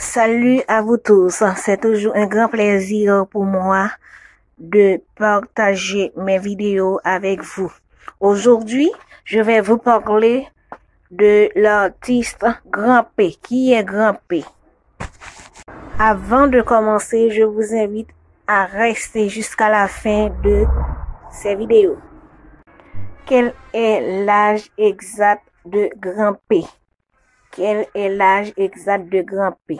Salut à vous tous. C'est toujours un grand plaisir pour moi de partager mes vidéos avec vous. Aujourd'hui, je vais vous parler de l'artiste Grand P. Qui est Grand P? Avant de commencer, je vous invite à rester jusqu'à la fin de ces vidéos. Quel est l'âge exact de Grand P? Quel est l'âge exact de Grand P?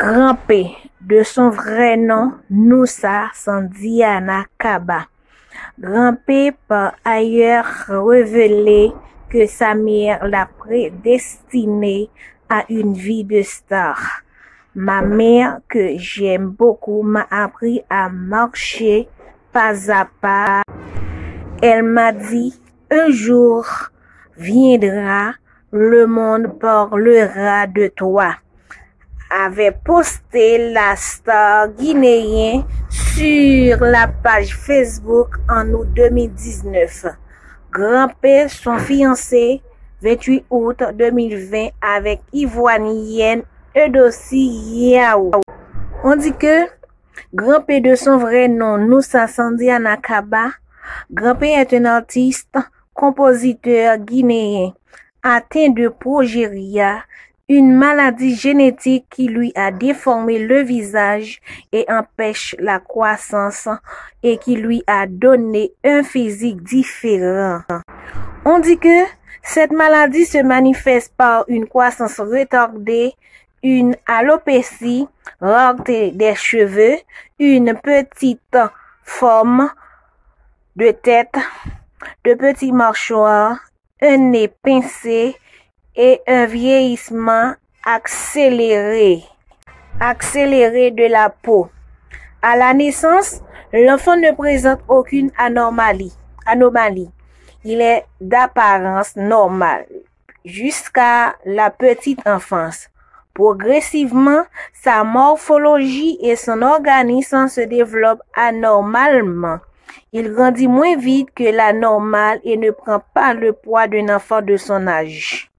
De son vrai nom, Noussa Sandiana Kaba. P par ailleurs révélé que sa mère l'a prédestiné à une vie de star. Ma mère, que j'aime beaucoup, m'a appris à marcher pas à pas. Elle m'a dit, un jour viendra le monde parlera de toi. avait posté la star guinéen sur la page Facebook en août 2019. Grand-père, son fiancé, 28 août 2020 avec Ivoirienne Eudossi Yao. On dit que grand-père de son vrai nom, Noussa Sandiana Kaba, grand-père est un artiste, compositeur guinéen, atteint de progéria une maladie génétique qui lui a déformé le visage et empêche la croissance et qui lui a donné un physique différent. On dit que cette maladie se manifeste par une croissance retardée, une alopécie, rareté des cheveux, une petite forme de tête, de petits mâchoires, un nez pincé et un vieillissement accéléré, accéléré de la peau. À la naissance, l'enfant ne présente aucune anomalie. anomalie. Il est d'apparence normale jusqu'à la petite enfance. Progressivement, sa morphologie et son organisme se développent anormalement. Il grandit moins vite que la normale et ne prend pas le poids d'un enfant de son âge.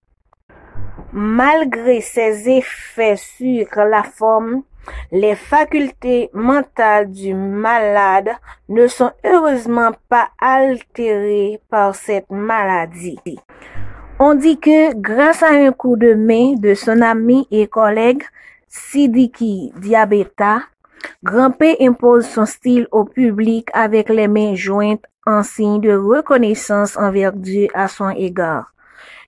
Malgré ses effets sur la forme, les facultés mentales du malade ne sont heureusement pas altérées par cette maladie. On dit que grâce à un coup de main de son ami et collègue Sidiki Diabeta, Grand-P impose son style au public avec les mains jointes en signe de reconnaissance envers Dieu à son égard.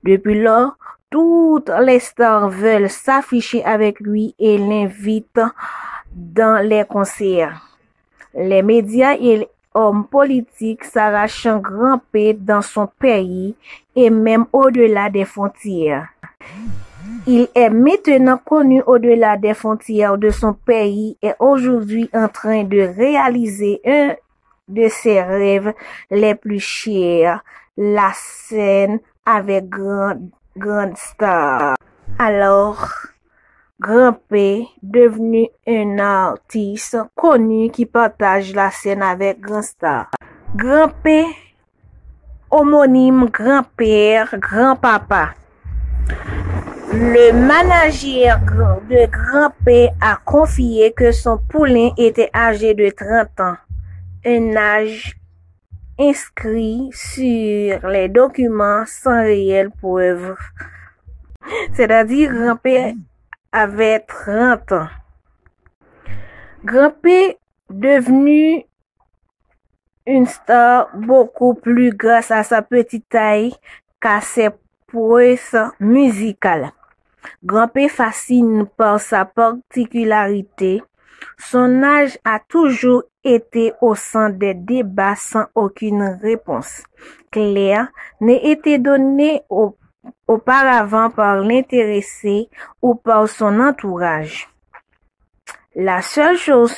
Depuis lors, toutes les stars veulent s'afficher avec lui et l'invitent dans les concerts. Les médias et les hommes politiques s'arrachent un grand P dans son pays et même au-delà des frontières. Il est maintenant connu au-delà des frontières de son pays et aujourd'hui en train de réaliser un de ses rêves les plus chers, la scène avec grande, grande star. Alors, Grand P, devenu un artiste connu qui partage la scène avec Grand Star. Grand P, homonyme grand-père, grand-papa. Le manager de Grand P a confié que son poulain était âgé de 30 ans, un âge inscrit sur les documents sans réelle preuve. C'est-à-dire P avait 30 ans. P devenu une star beaucoup plus grâce à sa petite taille qu'à ses prouesses musicales. Grand P fascine par sa particularité. Son âge a toujours été au centre des débats sans aucune réponse claire n'a été donnée auparavant par l'intéressé ou par son entourage. La seule chose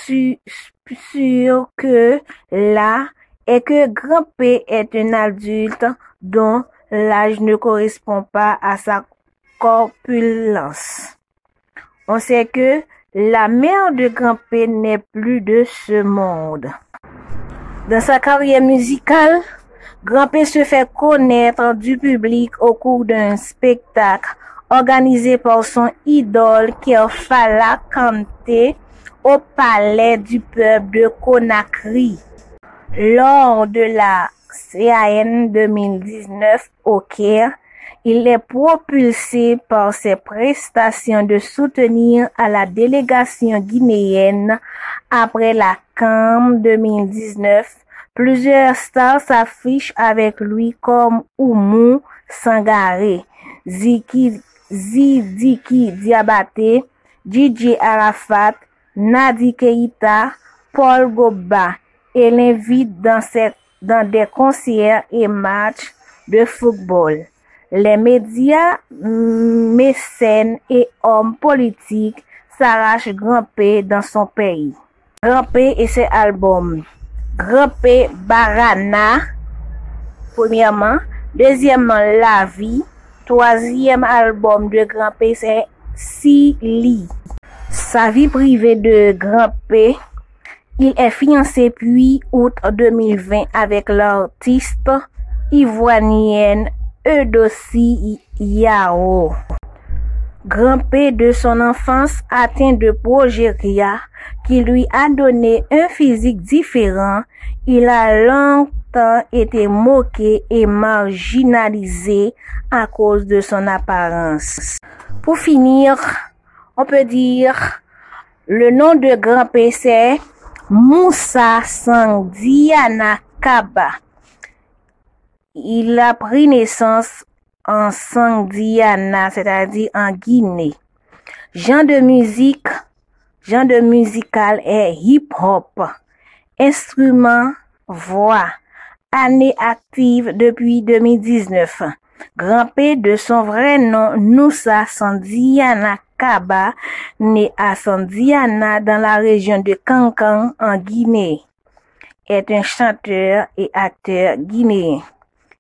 sûre que là est que Grand P est un adulte dont l'âge ne correspond pas à sa corpulence. On sait que la mère de P n'est plus de ce monde. Dans sa carrière musicale, Grand P se fait connaître du public au cours d'un spectacle organisé par son idole Kerfala Kante au palais du peuple de Conakry. Lors de la CAN 2019 au Caire, il est propulsé par ses prestations de soutenir à la délégation guinéenne après la CAM 2019. Plusieurs stars s'affichent avec lui comme Oumou Sangaré, Ziki, Zidiki Diabaté, DJ Arafat, Nadi Keita, Paul Goba et l'invite dans, dans des concerts et matchs de football. Le media, mm, mesen e om politik s'arache granpe dan son peyi. Granpe e se albom. Granpe Barana, premiyaman. Dezyemman La Vi. Toazyem albom de granpe se Si Li. Sa vi prive de granpe. Il e fiancé puis out 2020 avek l'artiste Ivoanyen Eudocie Yao. P de son enfance atteint de progeria qui lui a donné un physique différent. Il a longtemps été moqué et marginalisé à cause de son apparence. Pour finir, on peut dire le nom de P c'est Moussa Sangdiana Kaba. Il a pris naissance en Sangdiana, c'est-à-dire en Guinée. Genre de musique, genre de musical est hip-hop. Instrument, voix. Année active depuis 2019. Grand P de son vrai nom, Noussa Sandiana Kaba, né à Sandiana dans la région de Kankan en Guinée, est un chanteur et acteur guinéen.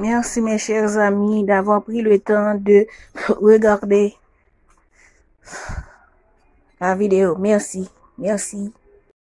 Merci mes chers amis d'avoir pris le temps de regarder la vidéo. Merci. Merci.